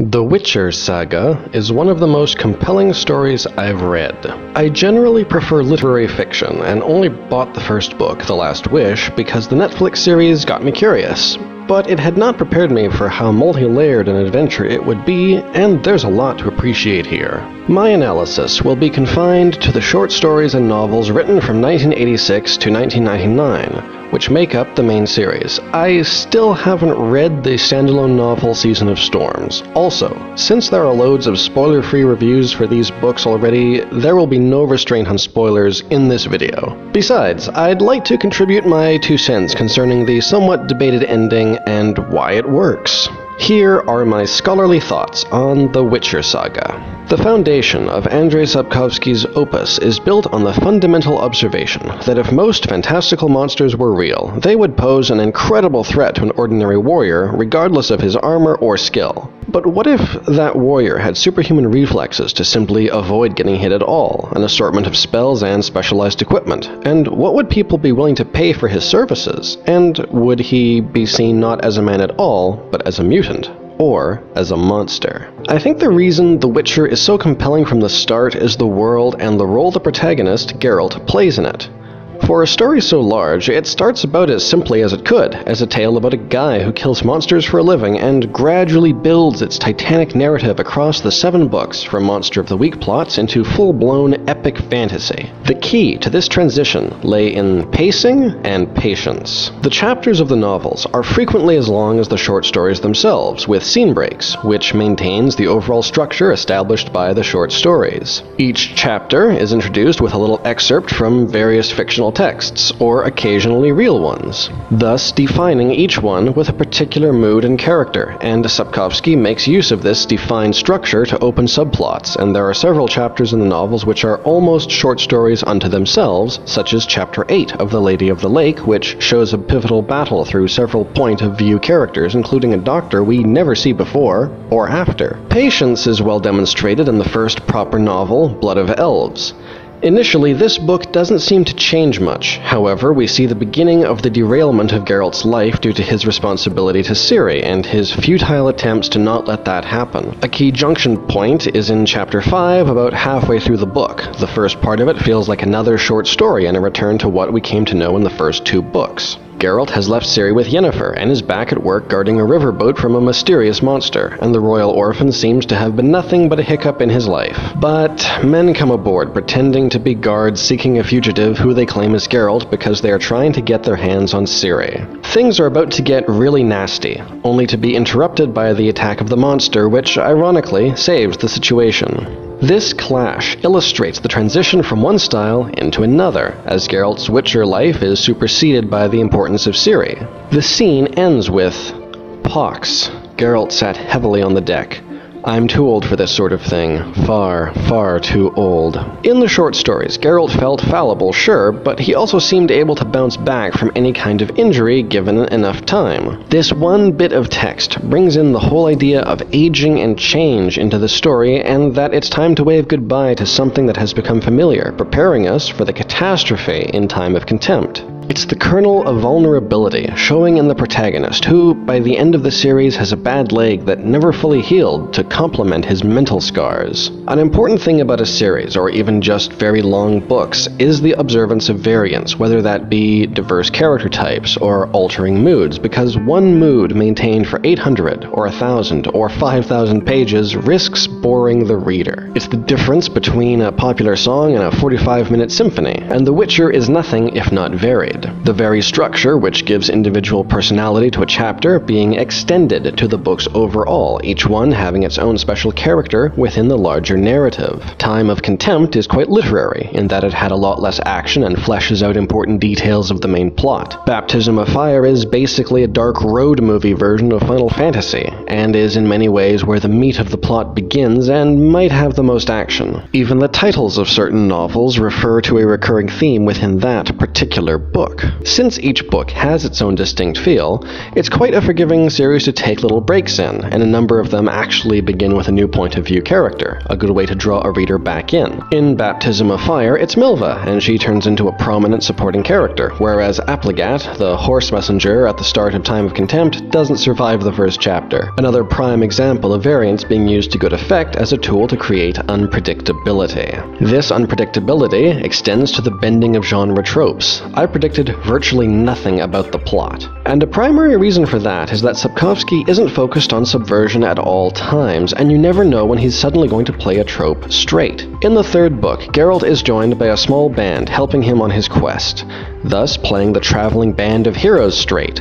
The Witcher Saga is one of the most compelling stories I've read. I generally prefer literary fiction and only bought the first book, The Last Wish, because the Netflix series got me curious. But it had not prepared me for how multi layered an adventure it would be, and there's a lot to appreciate here. My analysis will be confined to the short stories and novels written from 1986 to 1999 which make up the main series. I still haven't read the standalone novel Season of Storms. Also, since there are loads of spoiler free reviews for these books already, there will be no restraint on spoilers in this video. Besides, I'd like to contribute my two cents concerning the somewhat debated ending and why it works. Here are my scholarly thoughts on the Witcher saga. The foundation of Andrzej Sapkowski's opus is built on the fundamental observation that if most fantastical monsters were real, they would pose an incredible threat to an ordinary warrior, regardless of his armor or skill. But what if that warrior had superhuman reflexes to simply avoid getting hit at all, an assortment of spells and specialized equipment? And what would people be willing to pay for his services? And would he be seen not as a man at all, but as a mutant? Or as a monster. I think the reason The Witcher is so compelling from the start is the world and the role the protagonist, Geralt, plays in it. For a story so large, it starts about as simply as it could, as a tale about a guy who kills monsters for a living and gradually builds its titanic narrative across the seven books from Monster of the Week plots into full blown epic fantasy. The key to this transition lay in pacing and patience. The chapters of the novels are frequently as long as the short stories themselves, with scene breaks, which maintains the overall structure established by the short stories. Each chapter is introduced with a little excerpt from various fictional texts, or occasionally real ones, thus defining each one with a particular mood and character, and Sapkowski makes use of this defined structure to open subplots, and there are several chapters in the novels which are almost short stories unto themselves, such as Chapter 8 of The Lady of the Lake, which shows a pivotal battle through several point of view characters, including a doctor we never see before or after. Patience is well demonstrated in the first proper novel, Blood of Elves. Initially, this book doesn't seem to change much. However, we see the beginning of the derailment of Geralt's life due to his responsibility to Ciri and his futile attempts to not let that happen. A key junction point is in chapter 5, about halfway through the book. The first part of it feels like another short story and a return to what we came to know in the first two books. Geralt has left Ciri with Yennefer and is back at work guarding a riverboat from a mysterious monster, and the royal orphan seems to have been nothing but a hiccup in his life. But men come aboard pretending to be guards seeking a fugitive who they claim is Geralt because they are trying to get their hands on Ciri. Things are about to get really nasty, only to be interrupted by the attack of the monster, which ironically saves the situation. This clash illustrates the transition from one style into another, as Geralt's Witcher life is superseded by the importance of Ciri. The scene ends with Pox. Geralt sat heavily on the deck. I'm too old for this sort of thing. Far, far too old. In the short stories, Geralt felt fallible, sure, but he also seemed able to bounce back from any kind of injury given enough time. This one bit of text brings in the whole idea of aging and change into the story, and that it's time to wave goodbye to something that has become familiar, preparing us for the catastrophe in time of contempt. It's the kernel of vulnerability showing in the protagonist, who, by the end of the series, has a bad leg that never fully healed to complement his mental scars. An important thing about a series, or even just very long books, is the observance of variance, whether that be diverse character types or altering moods, because one mood maintained for 800 or 1000 or 5000 pages risks boring the reader. It's the difference between a popular song and a 45 minute symphony, and The Witcher is nothing if not varied. The very structure which gives individual personality to a chapter being extended to the book's overall, each one having its own special character within the larger narrative. Time of Contempt is quite literary, in that it had a lot less action and fleshes out important details of the main plot. Baptism of Fire is basically a dark road movie version of Final Fantasy, and is in many ways where the meat of the plot begins and might have the most action. Even the titles of certain novels refer to a recurring theme within that particular book. Since each book has its own distinct feel, it's quite a forgiving series to take little breaks in, and a number of them actually begin with a new point of view character, a good way to draw a reader back in. In Baptism of Fire, it's Milva, and she turns into a prominent supporting character, whereas Aplegatt, the horse messenger at the start of Time of Contempt, doesn't survive the first chapter. Another prime example of variance being used to good effect as a tool to create unpredictability. This unpredictability extends to the bending of genre tropes. I predicted virtually nothing about the plot. And a primary reason for that is that Sapkowski isn't focused on subversion at all times, and you never know when he's suddenly going to play a trope straight. In the third book, Geralt is joined by a small band helping him on his quest, thus playing the traveling band of heroes straight,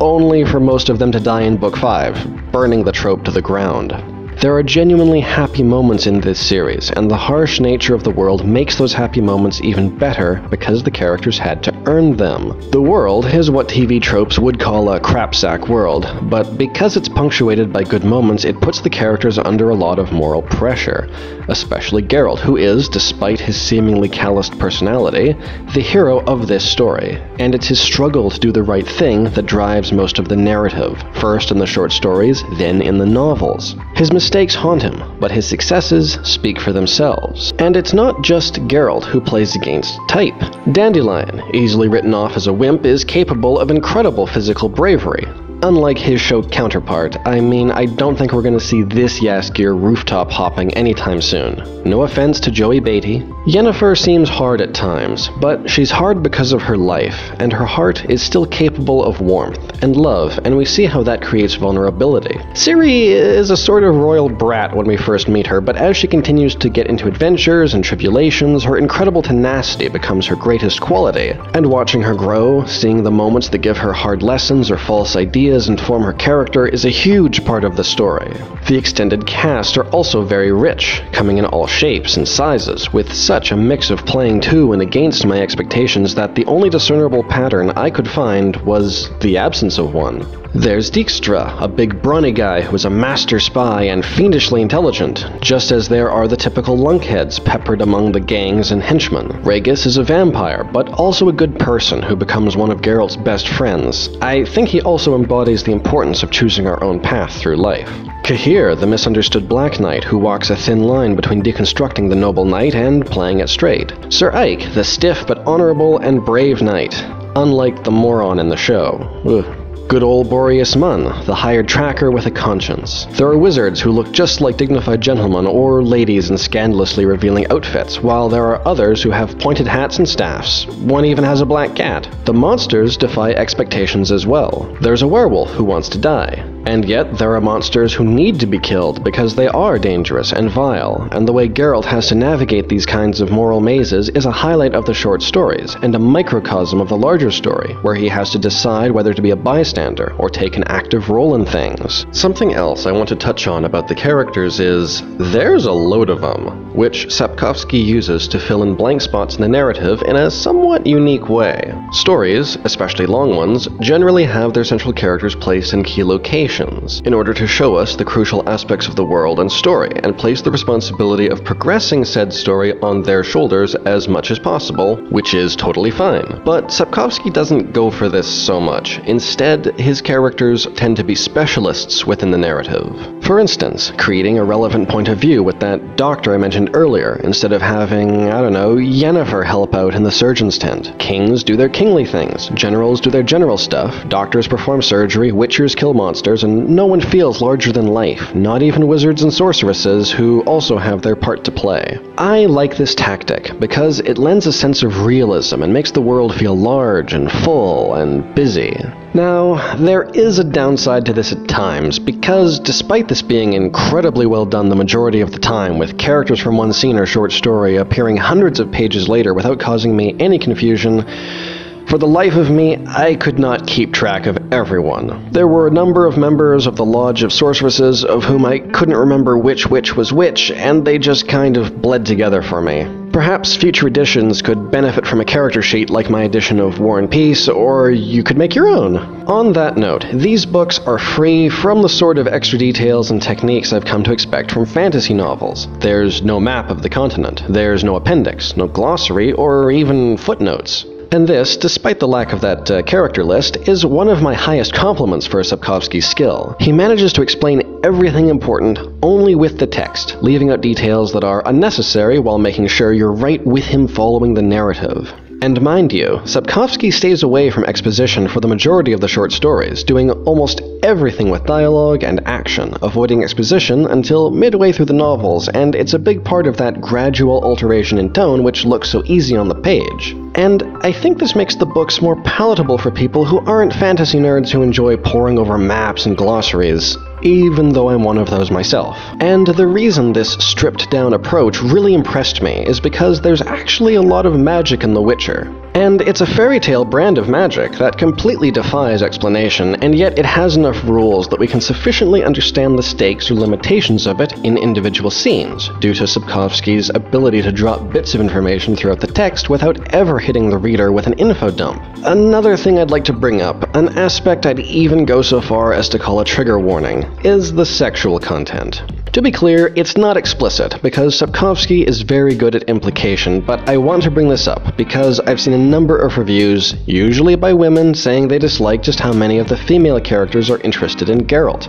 only for most of them to die in Book 5, burning the trope to the ground. There are genuinely happy moments in this series, and the harsh nature of the world makes those happy moments even better because the characters had to earn them. The world is what TV tropes would call a crapsack world, but because it's punctuated by good moments, it puts the characters under a lot of moral pressure, especially Geralt, who is, despite his seemingly calloused personality, the hero of this story. And it's his struggle to do the right thing that drives most of the narrative, first in the short stories, then in the novels. His mistakes haunt him, but his successes speak for themselves. And it's not just Geralt who plays against type. Dandelion, easily written off as a wimp, is capable of incredible physical bravery. Unlike his show counterpart, I mean, I don't think we're gonna see this Jaskier rooftop hopping anytime soon. No offense to Joey Batey. Yennefer seems hard at times, but she's hard because of her life, and her heart is still capable of warmth and love, and we see how that creates vulnerability. Ciri is a sort of royal brat when we first meet her, but as she continues to get into adventures and tribulations, her incredible tenacity becomes her greatest quality. And watching her grow, seeing the moments that give her hard lessons or false ideas, ideas and form her character is a huge part of the story. The extended cast are also very rich, coming in all shapes and sizes, with such a mix of playing to and against my expectations that the only discernible pattern I could find was the absence of one. There's Dijkstra, a big brawny guy who is a master spy and fiendishly intelligent, just as there are the typical lunkheads peppered among the gangs and henchmen. Regis is a vampire, but also a good person who becomes one of Geralt's best friends. I think he also embodies the importance of choosing our own path through life. Cahir, the misunderstood Black Knight who walks a thin line between deconstructing the noble knight and playing it straight. Sir Eyck, the stiff but honorable and brave knight, unlike the moron in the show. Ugh. Good old Boreas Mun, the hired tracker with a conscience. There are wizards who look just like dignified gentlemen or ladies in scandalously revealing outfits, while there are others who have pointed hats and staffs. One even has a black cat. The monsters defy expectations as well. There's a werewolf who wants to die. And yet, there are monsters who need to be killed because they are dangerous and vile, and the way Geralt has to navigate these kinds of moral mazes is a highlight of the short stories, and a microcosm of the larger story, where he has to decide whether to be a bystander or take an active role in things. Something else I want to touch on about the characters is there's a load of them, which Sapkowski uses to fill in blank spots in the narrative in a somewhat unique way. Stories, especially long ones, generally have their central characters placed in key locations in order to show us the crucial aspects of the world and story, and place the responsibility of progressing said story on their shoulders as much as possible, which is totally fine. But Sapkowski doesn't go for this so much. Instead, his characters tend to be specialists within the narrative. For instance, creating a relevant point of view with that doctor I mentioned earlier, instead of having, I don't know, Yennefer help out in the surgeon's tent. Kings do their kingly things, generals do their general stuff, doctors perform surgery, witchers kill monsters, and no one feels larger than life, not even wizards and sorceresses who also have their part to play. I like this tactic because it lends a sense of realism and makes the world feel large and full and busy. Now, there is a downside to this at times, because despite this being incredibly well done the majority of the time, with characters from one scene or short story appearing hundreds of pages later without causing me any confusion, for the life of me, I could not keep track of everyone. There were a number of members of the Lodge of Sorceresses of whom I couldn't remember which which was which, and they just kind of bled together for me. Perhaps future editions could benefit from a character sheet like my edition of War and Peace, or you could make your own. On that note, these books are free from the sort of extra details and techniques I've come to expect from fantasy novels. There's no map of the continent, there's no appendix, no glossary, or even footnotes. And this, despite the lack of that uh, character list, is one of my highest compliments for Sapkowski's skill. He manages to explain everything important only with the text, leaving out details that are unnecessary while making sure you're right with him following the narrative. And mind you, Sapkowski stays away from exposition for the majority of the short stories, doing almost everything with dialogue and action, avoiding exposition until midway through the novels, and it's a big part of that gradual alteration in tone which looks so easy on the page. And I think this makes the books more palatable for people who aren't fantasy nerds who enjoy poring over maps and glossaries even though I'm one of those myself. And the reason this stripped down approach really impressed me is because there's actually a lot of magic in The Witcher. And it's a fairy tale brand of magic that completely defies explanation, and yet it has enough rules that we can sufficiently understand the stakes or limitations of it in individual scenes, due to Sapkowski's ability to drop bits of information throughout the text without ever hitting the reader with an info dump. Another thing I'd like to bring up, an aspect I'd even go so far as to call a trigger warning, is the sexual content. To be clear, it's not explicit, because Sapkowski is very good at implication, but I want to bring this up because I've seen a number of reviews, usually by women, saying they dislike just how many of the female characters are interested in Geralt.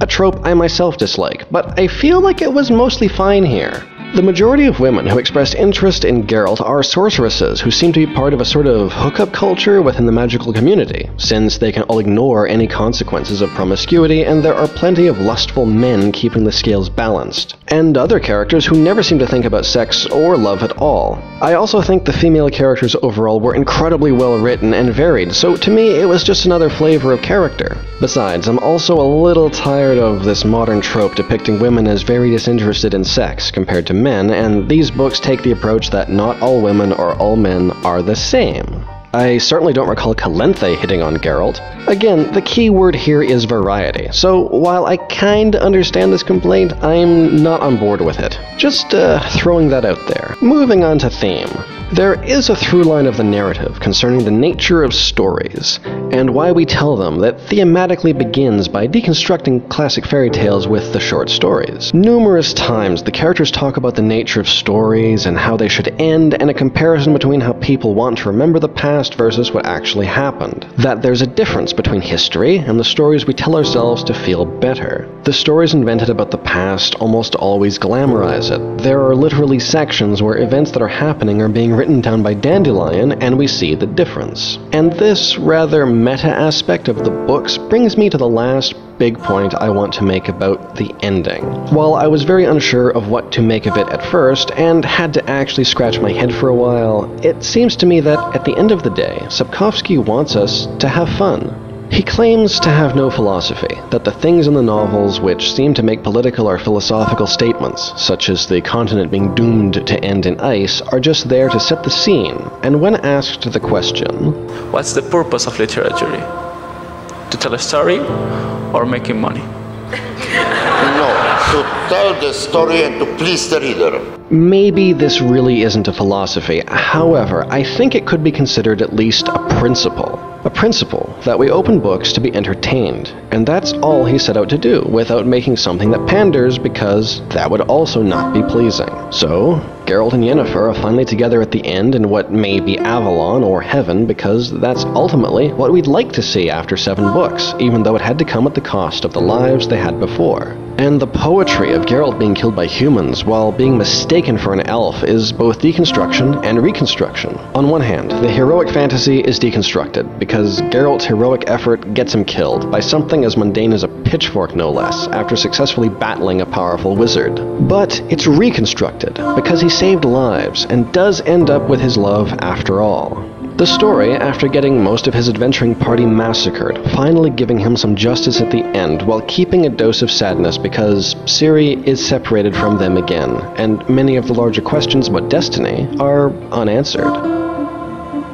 A trope I myself dislike, but I feel like it was mostly fine here. The majority of women who expressed interest in Geralt are sorceresses who seem to be part of a sort of hookup culture within the magical community, since they can all ignore any consequences of promiscuity and there are plenty of lustful men keeping the scales balanced, and other characters who never seem to think about sex or love at all. I also think the female characters overall were incredibly well written and varied, so to me it was just another flavor of character. Besides, I'm also a little tired of this modern trope depicting women as very disinterested in sex compared to men, and these books take the approach that not all women or all men are the same. I certainly don't recall Calanthe hitting on Geralt. Again, the key word here is variety, so while I kinda understand this complaint, I'm not on board with it. Just uh, throwing that out there. Moving on to theme. There is a through line of the narrative concerning the nature of stories, and why we tell them that thematically begins by deconstructing classic fairy tales with the short stories. Numerous times, the characters talk about the nature of stories and how they should end, and a comparison between how people want to remember the past versus what actually happened. That there's a difference between history and the stories we tell ourselves to feel better. The stories invented about the past almost always glamorize it. There are literally sections where events that are happening are being written down by Dandelion, and we see the difference. And this rather meta aspect of the books brings me to the last big point I want to make about the ending. While I was very unsure of what to make of it at first, and had to actually scratch my head for a while, it seems to me that at the end of the day, Sapkowski wants us to have fun. He claims to have no philosophy, that the things in the novels which seem to make political or philosophical statements, such as the continent being doomed to end in ice, are just there to set the scene, and when asked the question, What's the purpose of literature? To tell a story or making money? No, to tell the story and to please the reader. Maybe this really isn't a philosophy. However, I think it could be considered at least a principle. A principle that we open books to be entertained, and that's all he set out to do, without making something that panders, because that would also not be pleasing. So, Geralt and Yennefer are finally together at the end in what may be Avalon or Heaven, because that's ultimately what we'd like to see after seven books, even though it had to come at the cost of the lives they had before. And the poetry of Geralt being killed by humans while being mistaken for an elf is both deconstruction and reconstruction. On one hand, the heroic fantasy is deconstructed, because Geralt's heroic effort gets him killed by something as mundane as a pitchfork, no less, after successfully battling a powerful wizard. But it's reconstructed, because he saved lives and does end up with his love after all. The story, after getting most of his adventuring party massacred, finally giving him some justice at the end while keeping a dose of sadness because Ciri is separated from them again, and many of the larger questions about destiny are unanswered.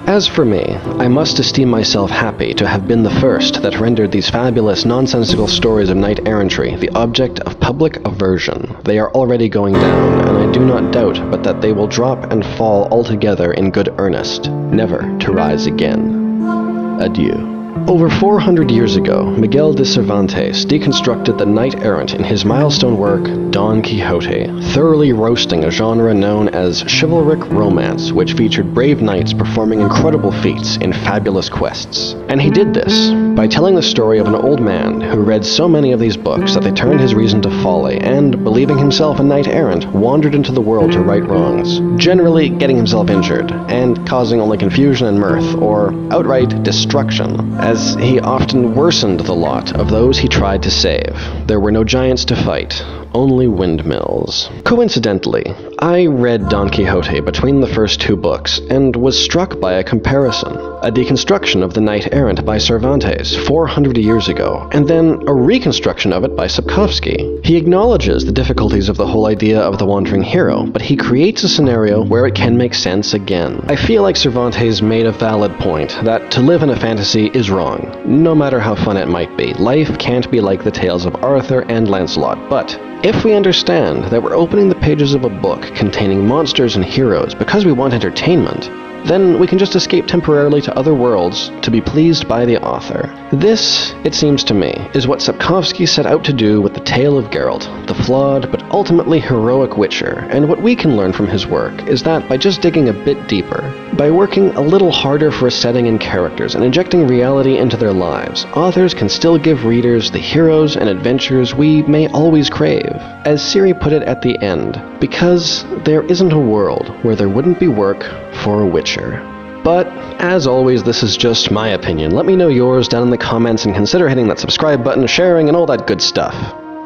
As for me, I must esteem myself happy to have been the first that rendered these fabulous, nonsensical stories of knight errantry the object of public aversion. They are already going down, and I do not doubt but that they will drop and fall altogether in good earnest, never to rise again. Adieu. Over 400 years ago, Miguel de Cervantes deconstructed the knight errant in his milestone work, Don Quixote, thoroughly roasting a genre known as chivalric romance, which featured brave knights performing incredible feats in fabulous quests. And he did this by telling the story of an old man who read so many of these books that they turned his reason to folly, and, believing himself a knight errant, wandered into the world to right wrongs, generally getting himself injured, and causing only confusion and mirth, or outright destruction as he often worsened the lot of those he tried to save. There were no giants to fight, only windmills. Coincidentally, I read Don Quixote between the first two books and was struck by a comparison. A deconstruction of the Knight Errant by Cervantes 400 years ago, and then a reconstruction of it by Sapkowski. He acknowledges the difficulties of the whole idea of the wandering hero, but he creates a scenario where it can make sense again. I feel like Cervantes made a valid point that to live in a fantasy is wrong, no matter how fun it might be. Life can't be like the tales of Arthur and Lancelot, but if we understand that we're opening the pages of a book containing monsters and heroes because we want entertainment, then we can just escape temporarily to other worlds to be pleased by the author. This, it seems to me, is what Sapkowski set out to do with the tale of Geralt, the flawed but ultimately heroic Witcher, and what we can learn from his work is that by just digging a bit deeper, by working a little harder for a setting and characters, and injecting reality into their lives, authors can still give readers the heroes and adventures we may always crave. As Ciri put it at the end, because there isn't a world where there wouldn't be work for a Witcher. But, as always, this is just my opinion. Let me know yours down in the comments and consider hitting that subscribe button, sharing, and all that good stuff.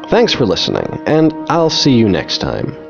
Thanks for listening, and I'll see you next time.